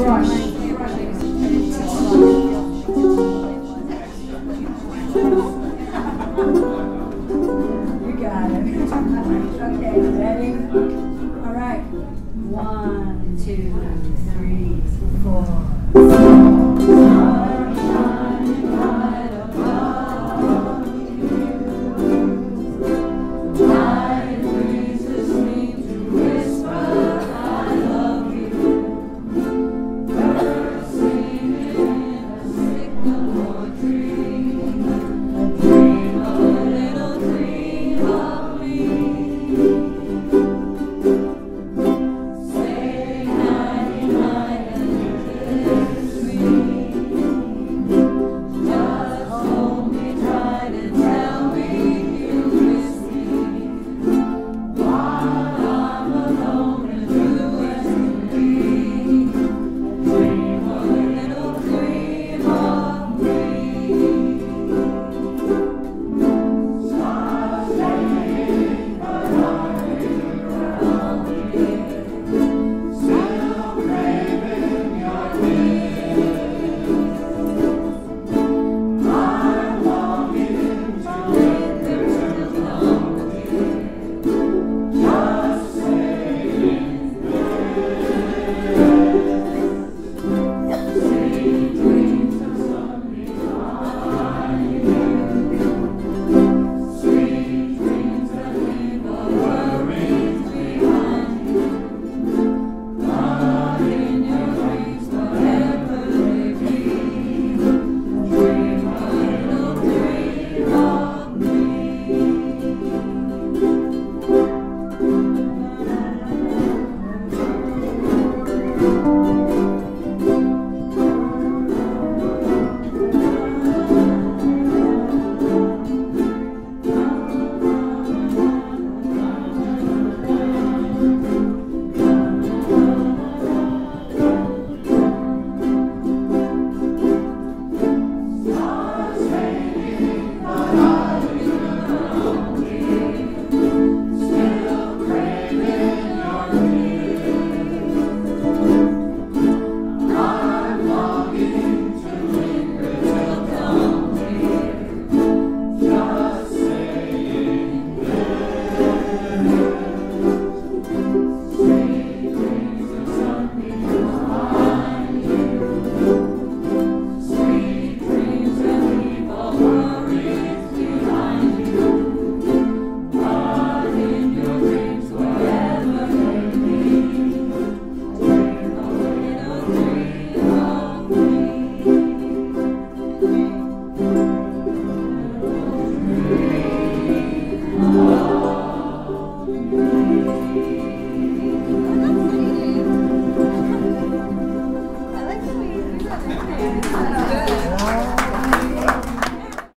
You got it. Okay, ready? All right. One.